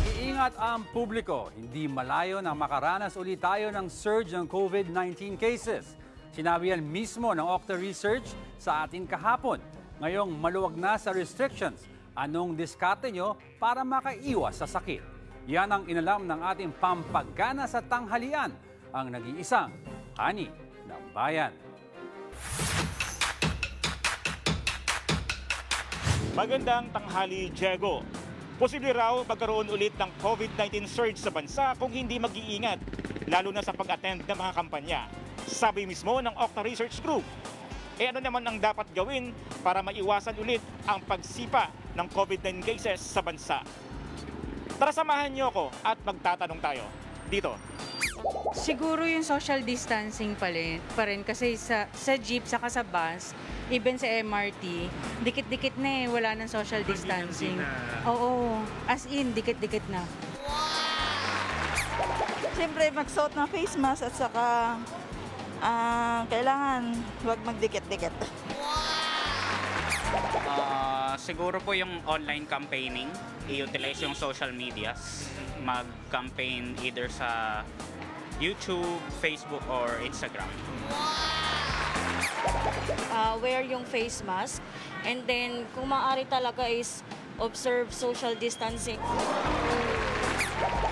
Mag-iingat ang publiko. Hindi malayo na makaranas ulit tayo ng surge ng COVID-19 cases. Sinabi yan mismo ng Octa Research sa atin kahapon. Ngayong maluwag na sa restrictions, anong diskarte nyo para makaiwas sa sakit? Yan ang inalam ng ating pampagana sa tanghalian, ang nag-iisang hani ng bayan. Magandang tanghali, Diego. Posible raw magkaroon ulit ng COVID-19 surge sa bansa kung hindi mag-iingat, lalo na sa pag-attend ng mga kampanya. Sabi mismo ng Octa Research Group. E ano naman ang dapat gawin para maiwasan ulit ang pagsipa ng COVID-19 cases sa bansa? Tara samahan niyo ako at magtatanong tayo. Dito, Siguro yung social distancing pa rin, pa rin kasi sa, sa jeep, saka sa bus, even sa MRT, dikit-dikit na eh, wala nang social distancing. Oo, as in, dikit-dikit na. Siyempre, magsuot ng face mask at saka ah, kailangan huwag magdikit-dikit. Ah, siguro po yung online campaigning, i-utilize yung social medias, mag-campaign either sa YouTube, Facebook, or Instagram. uh, wear yung face mask. And then, kung maaari talaga is observe social distancing.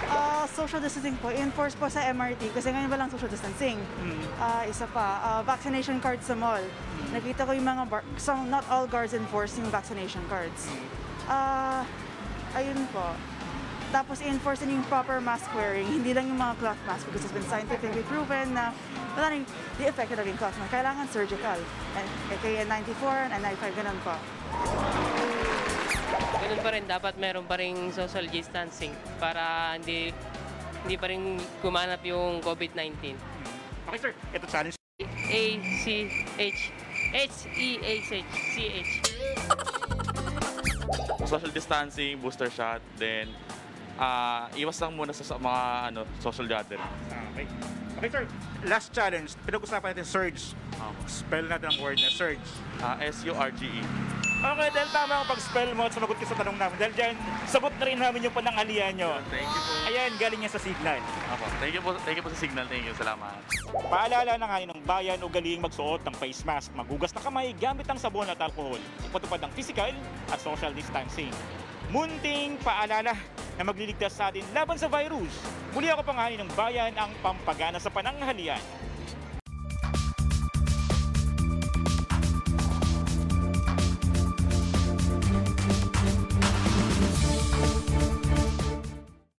Ah, social distancing po, enforce po sa MRT kasi ngayon ba lang social distancing. Ah, isa pa, ah, vaccination cards sa mall. Nakita ko yung mga, bar- some, not all guards enforce yung vaccination cards. Ah, ayun po. Tapos i-enforce din yung proper mask wearing, hindi lang yung mga cloth mask because it's been scientifically proven na wala rin the effect na naging cloth mask. Kailangan surgical. And, kaya N94 and N95, ganun po. Ganun pa rin, dapat meron pa rin social distancing para hindi hindi pa rin kumanap yung COVID-19. okay sir, ito challenge. A C H H E H H C H. social distancing, booster shot, then ah iwas lang muna sa, sa mga ano, social gathering. Okay. Okay sir, last challenge, pinag-usapan natin surge. Spell natin ang word na surge. Ah, S-U-R-G-E. Okay, dahil tama ang pag-spell mo at sumagot ka sa tanong namin. Dahil dyan, sagot na rin namin yung pananghalian nyo. Thank you po. Ayan, galing niya sa signal. Ako. Thank you po, thank you po sa signal. Thank you. Salamat. Paalala ng hanin ng bayan o galing magsuot ng face mask, magugas na kamay gamit ang sabon at alcohol, ipatupad ang physical at social distancing. Munting paalala na magliligtas sa atin laban sa virus. Muli ako panganin ng bayan ang pampagana sa pananghalian.